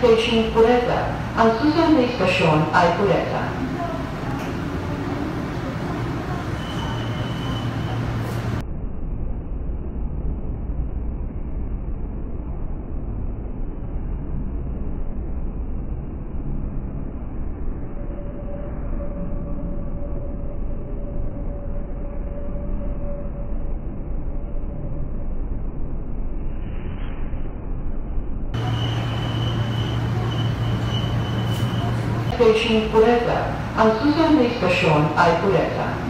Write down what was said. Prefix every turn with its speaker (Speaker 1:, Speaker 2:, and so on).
Speaker 1: coaching por essa. Alltså som person är på. Station Pureta. Ang susunod na istasyon ay Pureta.